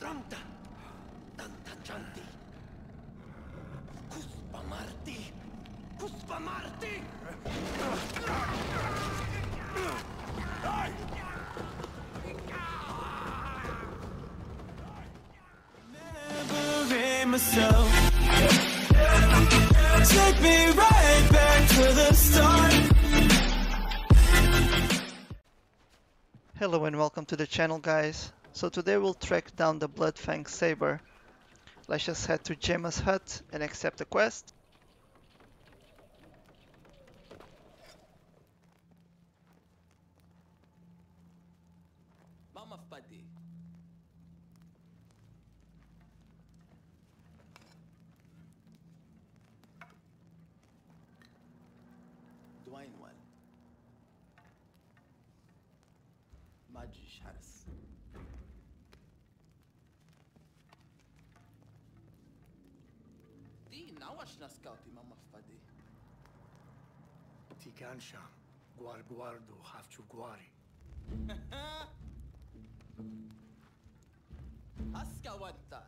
Tramta. Tantanchanti. Kuspamarti. Kuspamarti. remembering myself. Take me right back to the start. Hello and welcome to the channel guys. So today we'll track down the Bloodfang Saber. Let's just head to Gemma's hut and accept the quest. ti kan sham. Guar guardu hafchu guari. Aska wanta.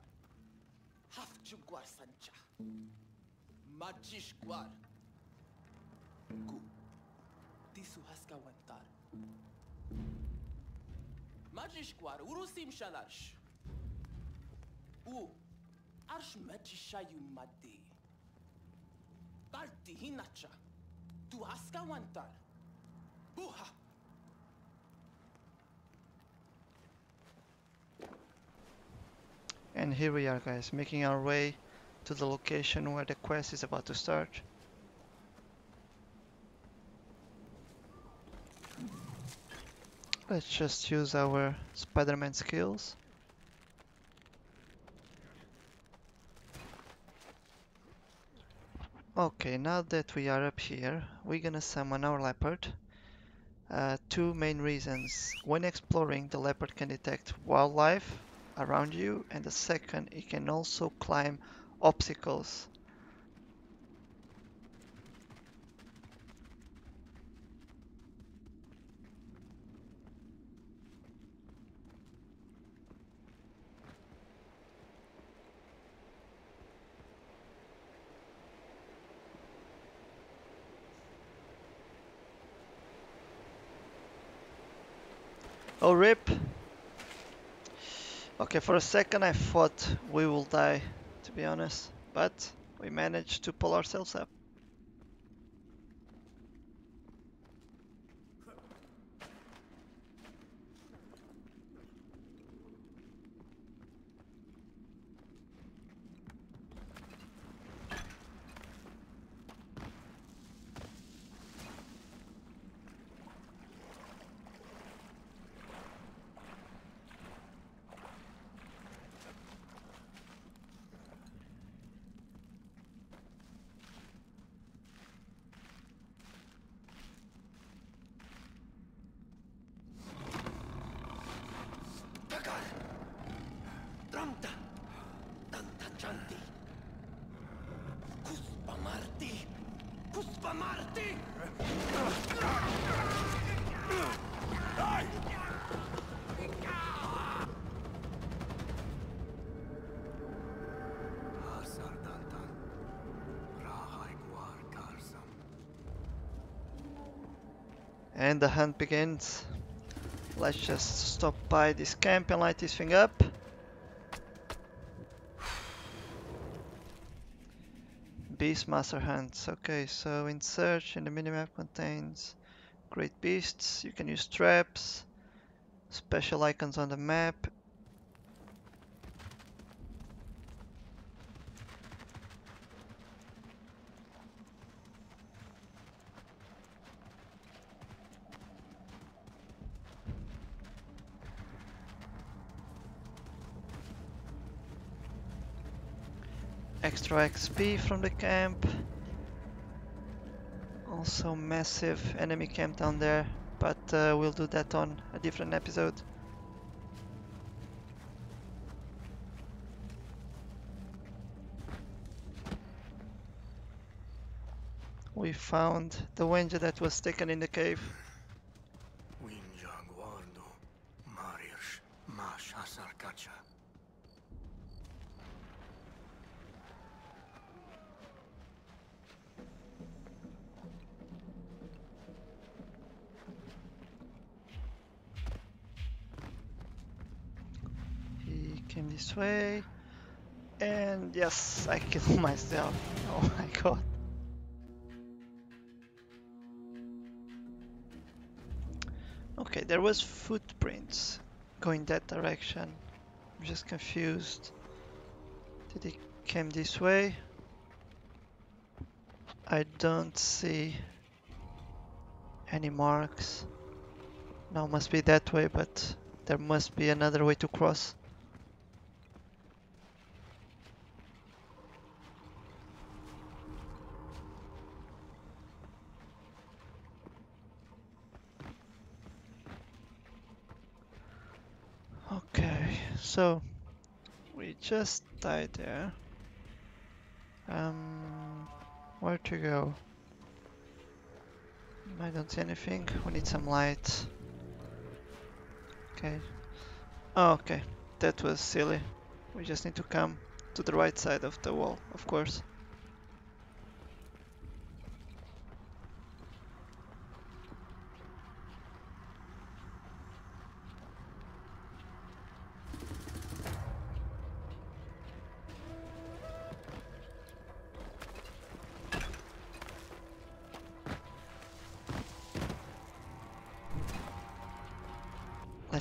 Hafchu guar sancha. Machish guar. Gu. Tisu haska wantar. Machish guar urusim shalash. U. Arsh machishayu madi. Parti hinacha. And here we are guys, making our way to the location where the quest is about to start. Let's just use our Spider-Man skills. Okay, now that we are up here, we're gonna summon our leopard. Uh, two main reasons. When exploring, the leopard can detect wildlife around you, and the second, it can also climb obstacles. Oh, rip! Okay, for a second I thought we will die, to be honest, but we managed to pull ourselves up. Takar. Tramta. Tantanchanti. Kuspamarti. Kuspamarti. Hasar dantan. Rahai. And the hunt begins. Let's just stop by this camp and light this thing up. Beastmaster hunts. Okay, so in search and the minimap contains great beasts. You can use traps, special icons on the map. Extra XP from the camp. Also massive enemy camp down there, but uh, we'll do that on a different episode. We found the Wenja that was taken in the cave. Winja guardo. Marish. Mash Hasar Kacha. He came this way. And yes, I killed myself. Oh my god. Okay, there was footprints going that direction. I'm just confused. Did he came this way? I don't see any marks. Now must be that way, but there must be another way to cross. Okay, so we just died there. Um, where to go? I don't see anything. We need some light. Okay. Oh, okay. That was silly. We just need to come to the right side of the wall, of course.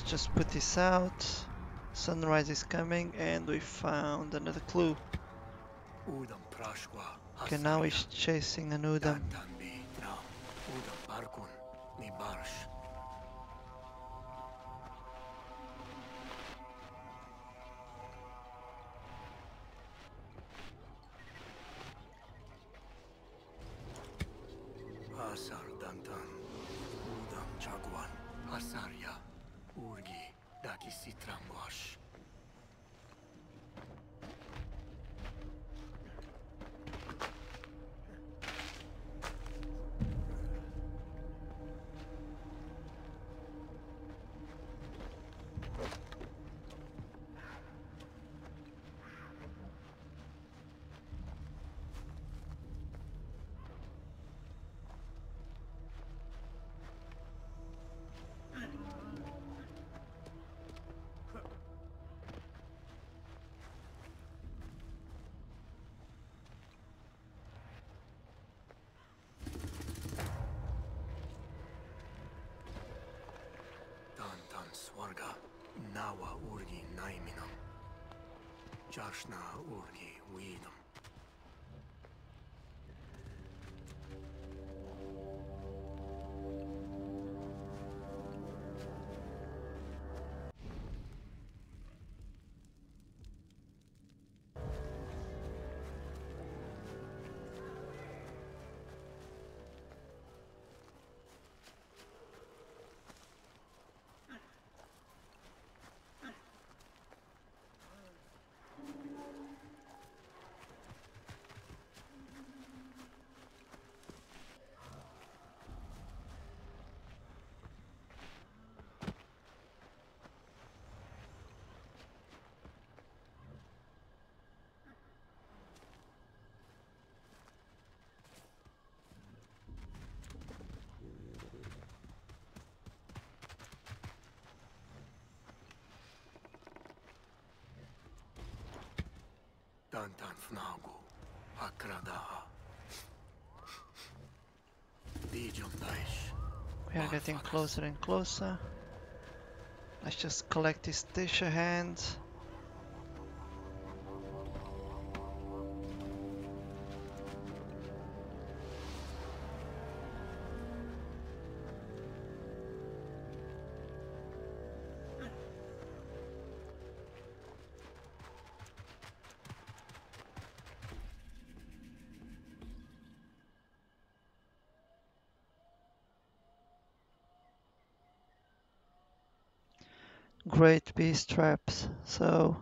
Let's just put this out. Sunrise is coming and we found another clue. Okay, now he's chasing an Udam. warga nawa urgi naiminon. Jashna urgi wido. Tantan Fnagu. Akradaha. We are getting closer and closer. Let's just collect this Tisha hand. great beast traps, so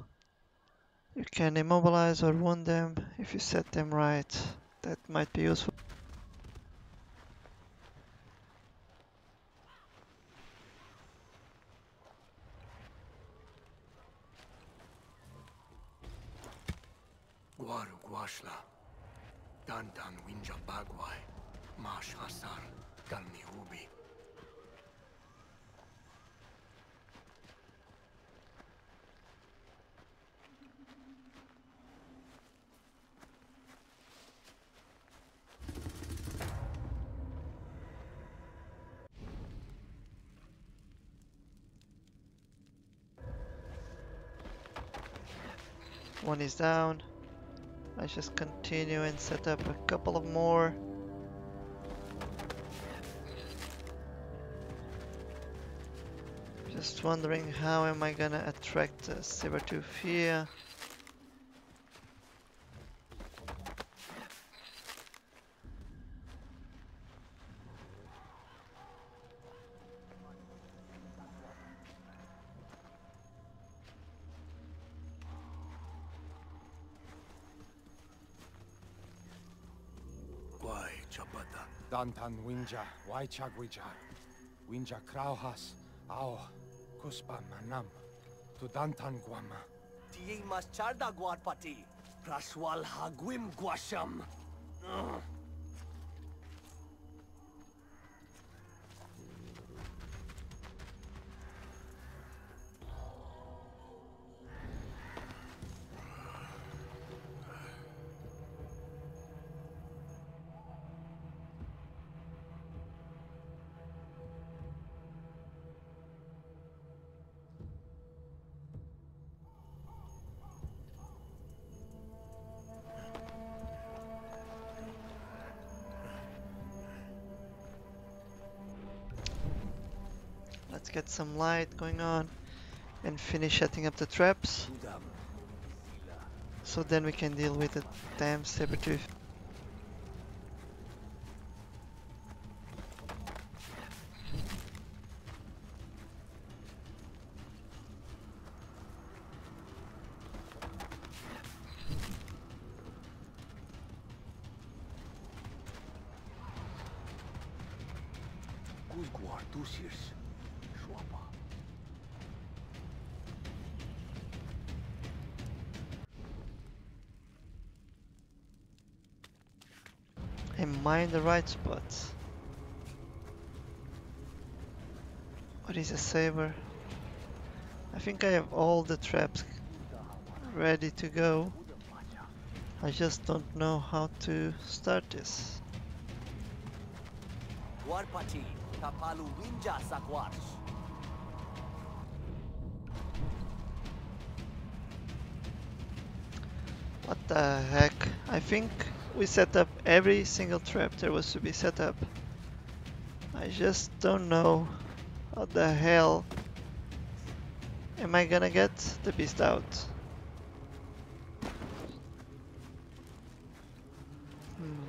you can immobilize or wound them if you set them right. That might be useful. Guaru Guashla, Winja Bagwai, Mash Hasar, Galmi Ubi. One is down. Let's just continue and set up a couple of more. Just wondering how am I gonna attract uh, a Sabertooth here? Dantan Winja, Waichagwija, Winja Krauhas, Ao, Kuspa Manam, to Dantan Guama. Tie mas charda guarpati. Praswal hagwim guasham. Let's get some light going on and finish setting up the traps. So then we can deal with the damn Sabertooth. Kus guar tusirs. Shwapa. Am I in the right spot? What is a saber? I think I have all the traps ready to go. I just don't know how to start this. Guarpati. Tapalu winja sakwarsh. What the heck? I think we set up every single trap there was to be set up. I just don't know how the hell am I gonna get the beast out. Hmm.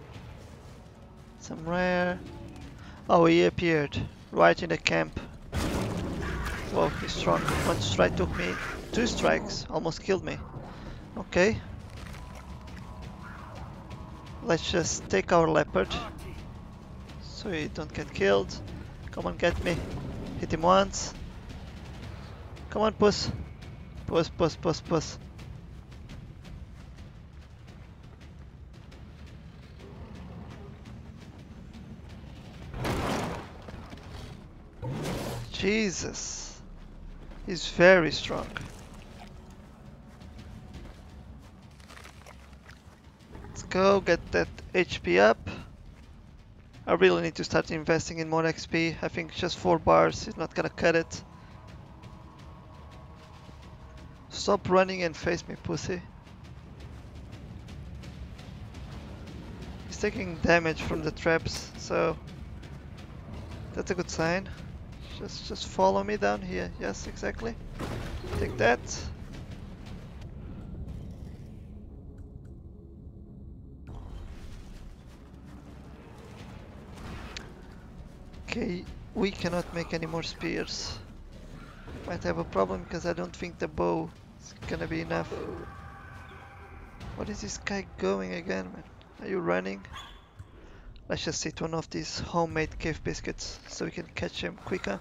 Some rare. Oh, he appeared right in the camp. Whoa, he's strong. One strike took me. Two strikes almost killed me. Okay. Let's just take our leopard. So he don't get killed. Come on, get me. Hit him once. Come on, puss. Puss, puss, puss, puss. Jesus. He's very strong. Go get that HP up. I really need to start investing in more XP. I think just 4 bars is not gonna cut it. Stop running and face me, pussy. He's taking damage from the traps, so that's a good sign. Just just follow me down here. Yes, exactly. Take that. Okay, we cannot make any more spears. Might have a problem because I don't think the bow is gonna be enough. What is this guy going again, man? Are you running? Let's just eat one of these homemade cave biscuits so we can catch him quicker.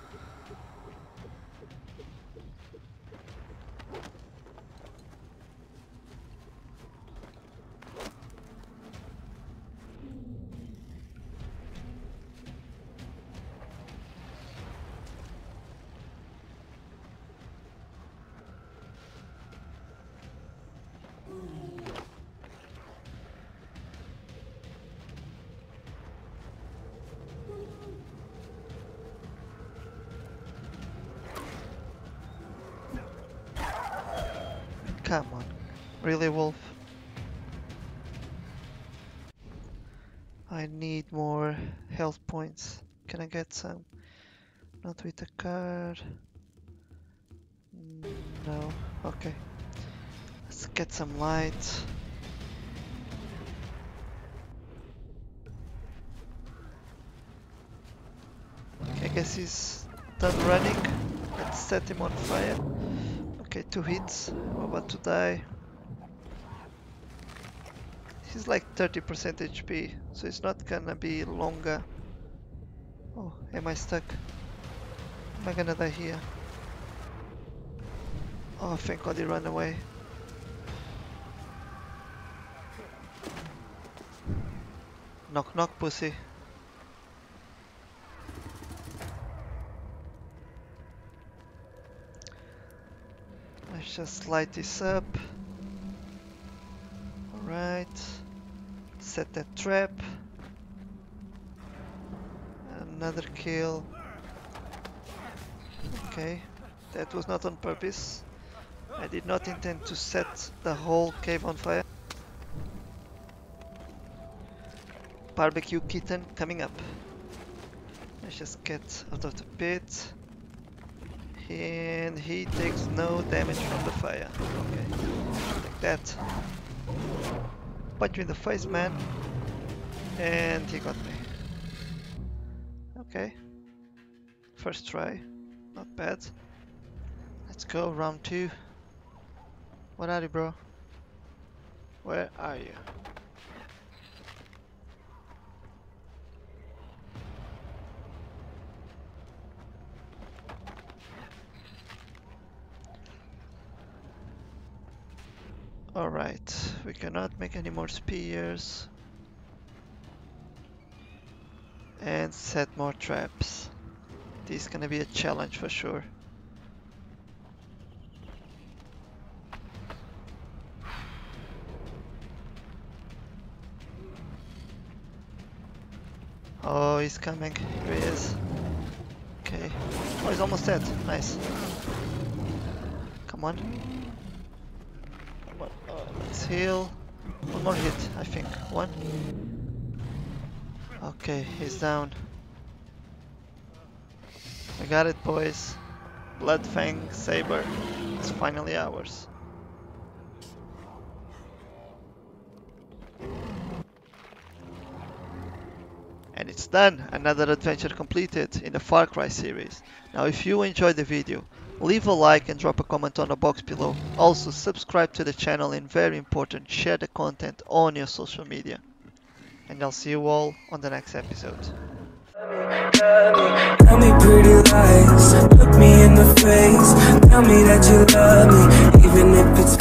Come on. Really, Wolf? I need more health points. Can I get some? Not with the card. No. Okay. Let's get some light. Okay, I guess he's done running. Let's set him on fire. Okay, two hits. I'm about to die. He's like 30% HP, so it's not gonna be longer. Oh, am I stuck? Am I gonna die here? Oh, thank god he ran away. Knock knock pussy. Let's just light this up. Alright. Set that trap. Another kill. Okay. That was not on purpose. I did not intend to set the whole cave on fire. Barbecue kitten coming up. Let's just get out of the pit. And he takes no damage from the fire. Okay. Like that. Punch you in the face, man. And he got me. Okay. First try. Not bad. Let's go, round two. What are you, bro? Where are you? Alright, we cannot make any more spears. And set more traps. This is gonna be a challenge for sure. Oh, he's coming. Here he is. Okay. Oh, he's almost dead. Nice. Come on. Come on. Oh, let's heal. One more hit, I think. One. Okay, he's down. We got it, boys. Bloodfang Saber is finally ours. And it's done! Another adventure completed in the Far Cry series. Now if you enjoyed the video, leave a like and drop a comment on the box below. Also subscribe to the channel and very important, share the content on your social media. And I'll see you all on the next episode. Tell me pretty lies, look me in the face. Tell me that you love me, even if it's